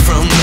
from